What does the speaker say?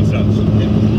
Corinthians.